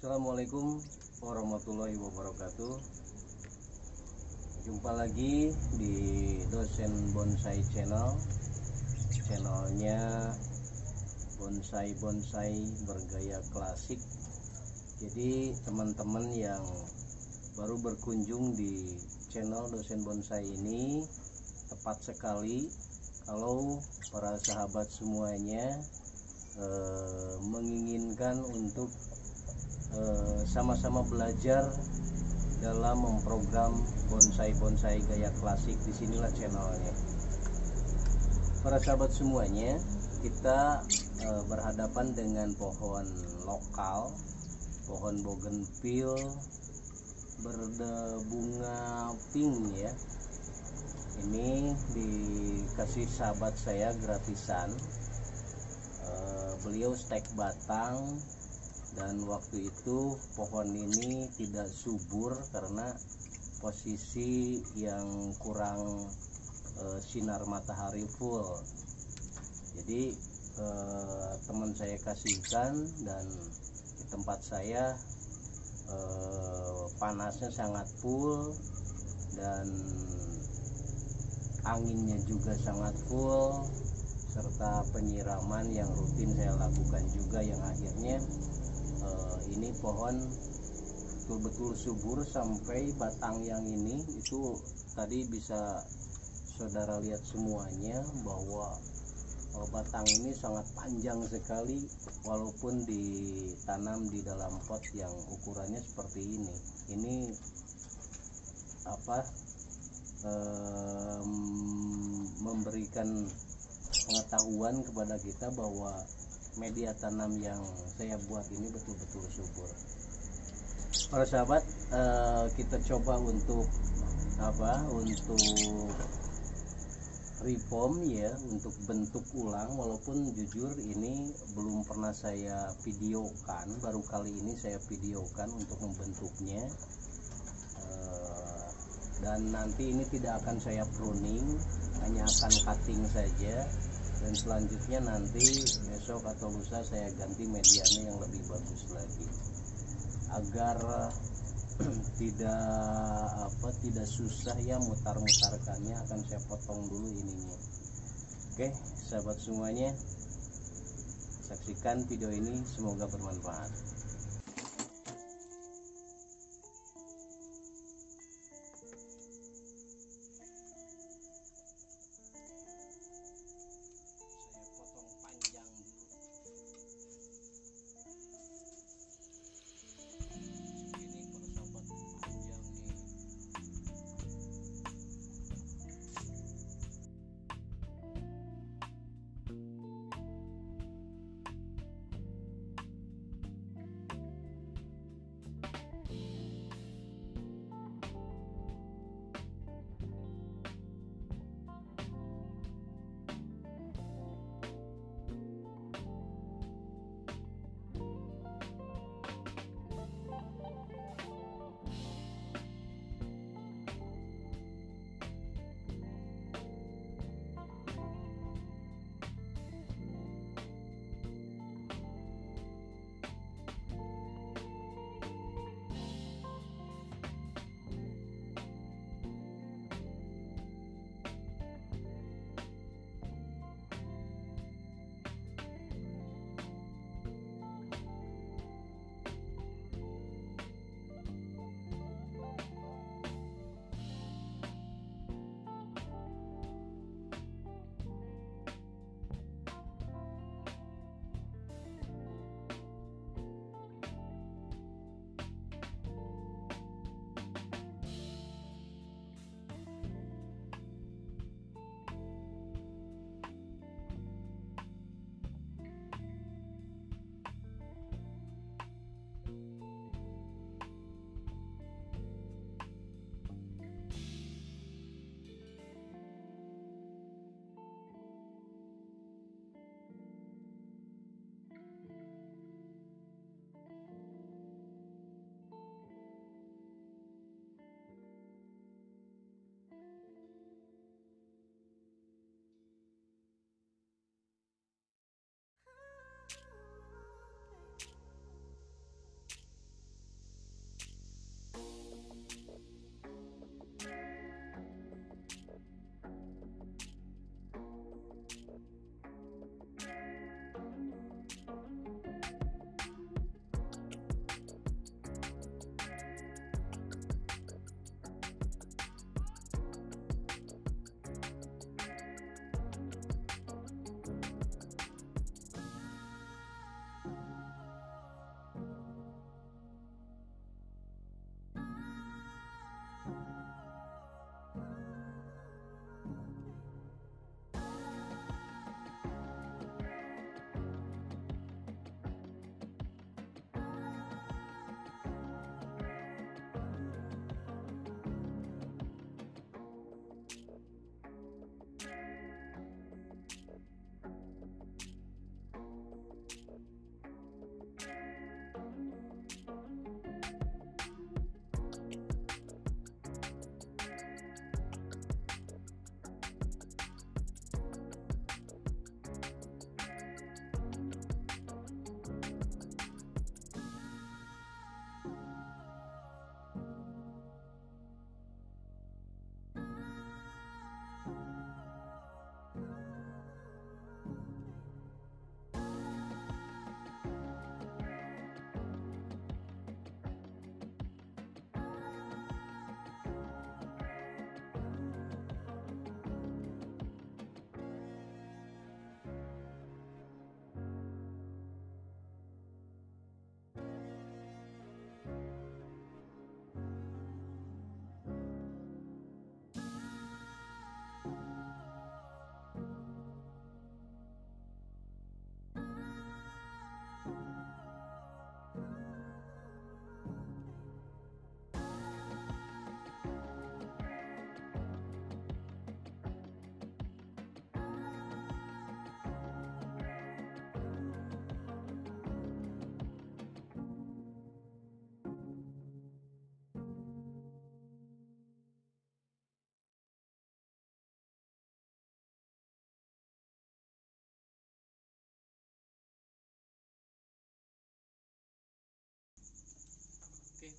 Assalamualaikum warahmatullahi wabarakatuh. Jumpa lagi di dosen bonsai channel. Channelnya bonsai-bonsai bergaya klasik. Jadi teman-teman yang baru berkunjung di channel dosen bonsai ini Tepat sekali kalau para sahabat semuanya eh, menginginkan untuk sama-sama belajar dalam memprogram bonsai-bonsai gaya klasik. Di sinilah channelnya. Para sahabat semuanya kita uh, berhadapan dengan pohon lokal pohon bougainville berdebunga pink ya. Ini dikasih sahabat saya gratisan. Uh, beliau stek batang dan waktu itu pohon ini tidak subur karena posisi yang kurang e, sinar matahari full. Jadi e, teman saya kasihkan dan di tempat saya e, panasnya sangat full dan anginnya juga sangat full serta penyiraman yang rutin saya lakukan juga yang akhirnya ini pohon betul-betul subur sampai batang yang ini. Itu tadi bisa saudara lihat semuanya bahwa uh, batang ini sangat panjang sekali walaupun ditanam di dalam pot yang ukurannya seperti ini. Ini apa um, memberikan pengetahuan kepada kita bahwa media tanam yang saya buat ini betul-betul subur. Para sahabat uh, kita coba untuk apa? Untuk reform ya untuk bentuk ulang walaupun jujur ini belum pernah saya videokan. Baru kali ini saya videokan untuk membentuknya. Uh, dan nanti ini tidak akan saya pruning hanya akan cutting saja dan selanjutnya nanti besok atau lusa saya ganti medianya yang lebih bagus lagi. Agar tidak apa tidak susah ya mutar-mutarkannya akan saya potong dulu ininya. Oke sahabat semuanya saksikan video ini semoga bermanfaat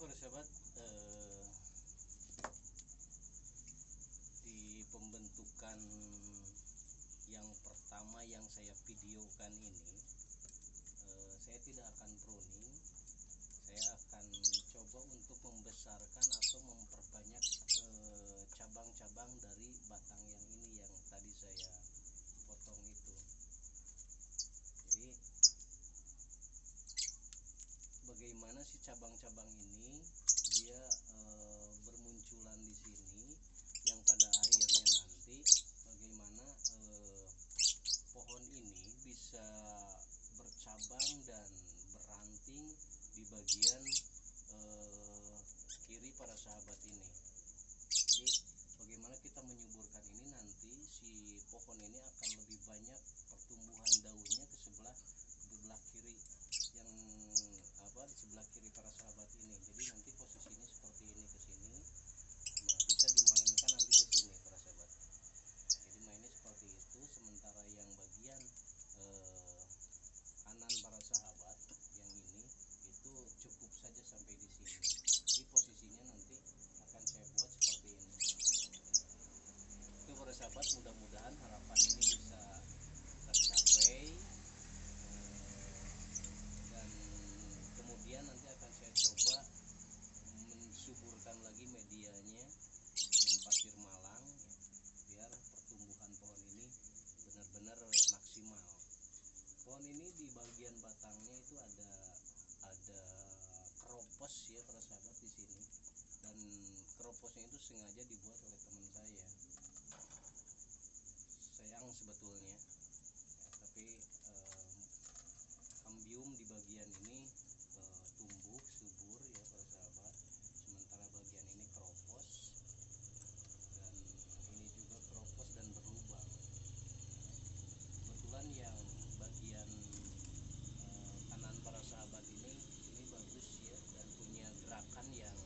sahabat eh, di pembentukan yang pertama yang saya videokan ini eh, saya tidak akan pruning. Saya akan coba untuk membesarkan atau memperbanyak eh, cabang-cabang dari batang yang ini yang tadi saya potong itu jadi bagaimana cabang-cabang ini dia e, bermunculan di sini yang pada akhirnya nanti bagaimana e, pohon ini bisa bercabang dan beranting di bagian e, kiri para sahabat ini. Jadi bagaimana kita menyuburkan ini nanti si pohon ini akan lebih banyak pertumbuhan daunnya ke sebelah sebelah kiri yang apa di sebelah kiri para sahabat ini. Jadi nanti posisinya seperti ini ke sini. Nah, bisa dimainkan nanti ke sini para sahabat jadi mainnya seperti itu sementara yang bagian eh, kanan para sahabat yang ini itu cukup saja sampai di sini jadi posisinya nanti akan saya buat seperti ini itu para sahabat mudah-mudahan harapan ini bisa tercapai dan kemudian nanti akan saya coba mensuburkan lagi medianya dengan pasir malang ya, biar pertumbuhan pohon ini benar-benar maksimal pohon ini di bagian batangnya itu ada ada keropos ya para sahabat di sini dan keroposnya itu sengaja dibuat oleh teman saya sayang sebetulnya ya, tapi eh, kambium di bagian ini e, tumbuh subur ya para sahabat sementara bagian ini keropos dan ini juga keropos dan berlubang kebetulan yang bagian e, kanan para sahabat ini ini bagus ya dan punya gerakan yang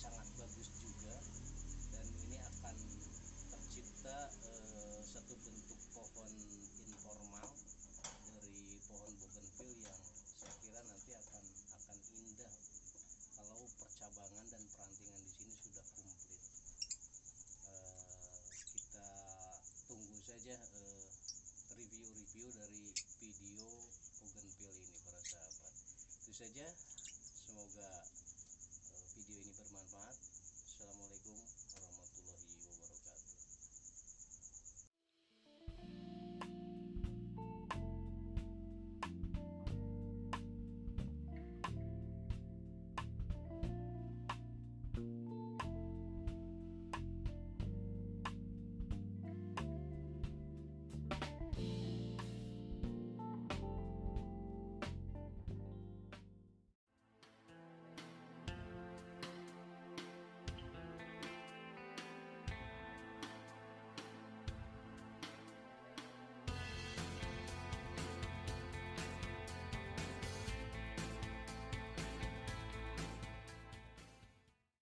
sangat bagus juga dan ini akan tercipta e, satu bentuk pohon informal dari pohon bougainville yang saya kira nanti akan akan indah kalau percabangan dan perantingan di sini sudah komplit. Uh, kita tunggu saja uh, review-review dari video bougainville ini para sahabat. Itu saja. Semoga